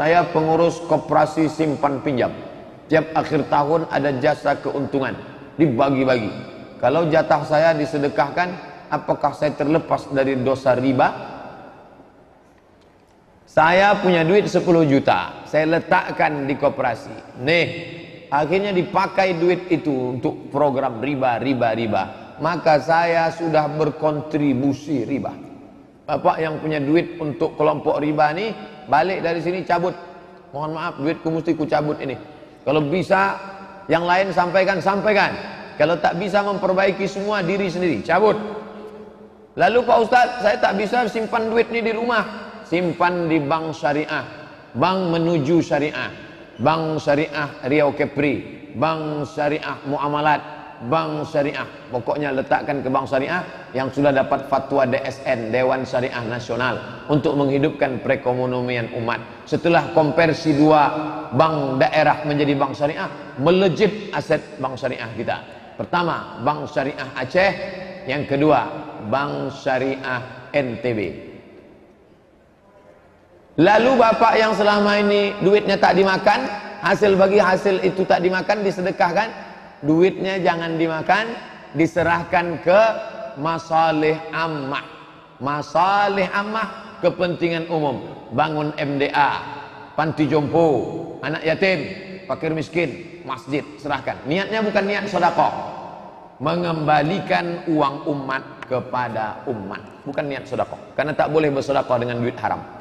Saya pengurus koperasi simpan pinjam. Tiap akhir tahun ada jasa keuntungan dibagi-bagi. Kalau jatah saya disedekahkan, apakah saya terlepas dari dosa riba? Saya punya duit 10 juta, saya letakkan di koperasi. Nih, akhirnya dipakai duit itu untuk program riba, riba, riba. Maka saya sudah berkontribusi riba. Bapak yang punya duit untuk kelompok riba nih, balik dari sini cabut. Mohon maaf, duitku mesti ku cabut ini. Kalau bisa, yang lain sampaikan, sampaikan. Kalau tak bisa memperbaiki semua diri sendiri, cabut. Lalu Pak Ustadz, saya tak bisa simpan duit ini di rumah. Simpan di bank syariah. Bank menuju syariah. Bank syariah Riau Kepri. Bank syariah Muamalat. Bank syariah. Pokoknya letakkan ke bank syariah yang sudah dapat fatwa DSN, Dewan Syariah Nasional. Untuk menghidupkan perekonomian umat. Setelah konversi dua bank daerah menjadi bank syariah, melejit aset bank syariah kita. Pertama, bank syariah Aceh. Yang kedua, bank syariah NTB. Lalu bapak yang selama ini duitnya tak dimakan, hasil bagi hasil itu tak dimakan, disedekahkan, duitnya jangan dimakan, diserahkan ke masalih ammah. Masalih ammah kepentingan umum, bangun MDA, panti jompo, anak yatim, fakir miskin, masjid, serahkan. Niatnya bukan niat sedekah. Mengembalikan uang umat kepada umat, bukan niat sedekah. Karena tak boleh bersedekah dengan duit haram.